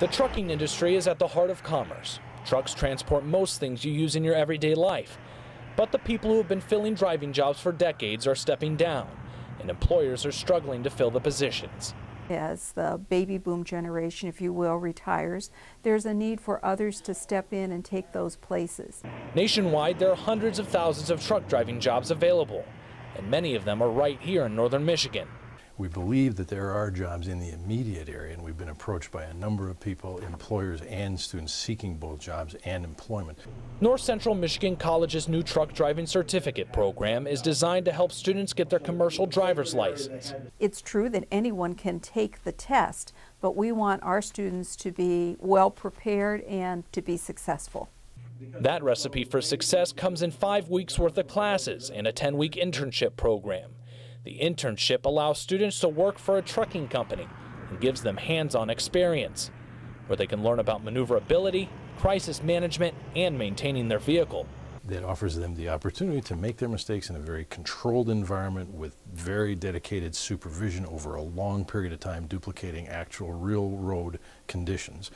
The trucking industry is at the heart of commerce. Trucks transport most things you use in your everyday life. But the people who have been filling driving jobs for decades are stepping down, and employers are struggling to fill the positions. As the baby boom generation, if you will, retires, there's a need for others to step in and take those places. Nationwide, there are hundreds of thousands of truck driving jobs available, and many of them are right here in northern Michigan. We believe that there are jobs in the immediate area, and we've been approached by a number of people, employers and students seeking both jobs and employment. North Central Michigan College's new truck driving certificate program is designed to help students get their commercial driver's license. It's true that anyone can take the test, but we want our students to be well prepared and to be successful. That recipe for success comes in five weeks worth of classes and a 10 week internship program. The internship allows students to work for a trucking company and gives them hands-on experience, where they can learn about maneuverability, crisis management, and maintaining their vehicle. That offers them the opportunity to make their mistakes in a very controlled environment with very dedicated supervision over a long period of time, duplicating actual real road conditions.